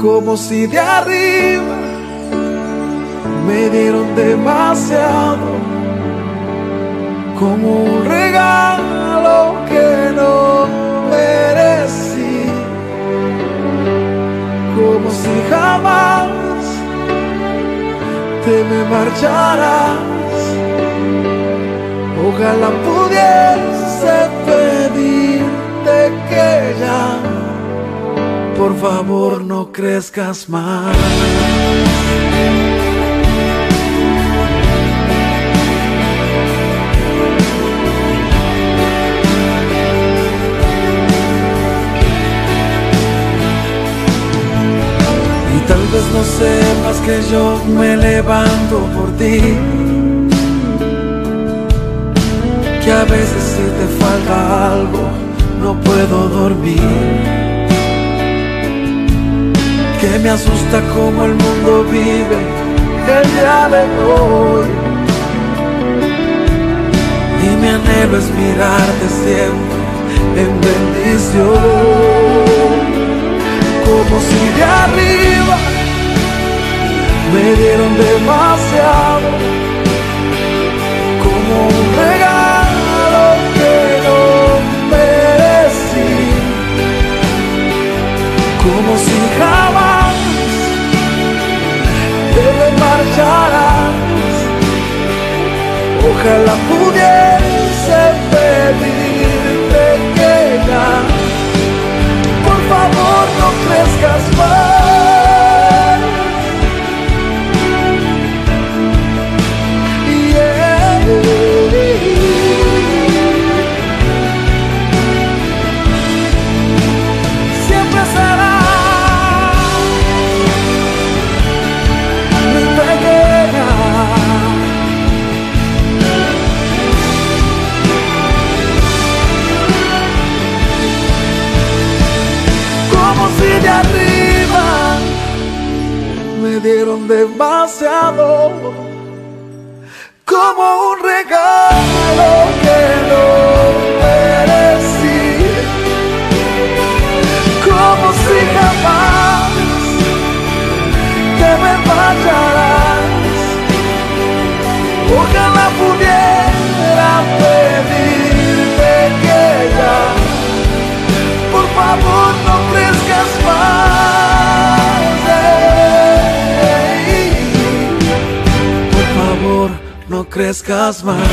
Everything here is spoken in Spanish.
como si de arriba me dieron demasiado, como un regalo que no merecí, como si jamás te me marcharás. Ojalá pudiese por favor no crezcas más. Y tal vez no sepas que yo me levanto por ti. Que a veces si te falta algo no puedo dormir que me asusta como el mundo vive el día de hoy. Y mi anhelo es mirarte siempre en bendición, como si de arriba me dieron demasiado, como un regalo Ojalá pudiese arriba. Me dieron demasiado, como un regalo que no crezcas más.